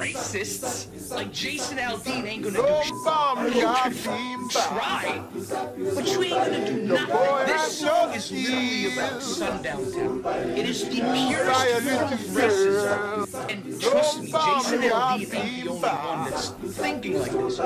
racists like Jason Aldean ain't gonna do Don't You can try, but you ain't gonna do nothing. This song is literally about sundown town. It is the purest form of racism. And trust me, Jason Aldean ain't the only one that's thinking like this.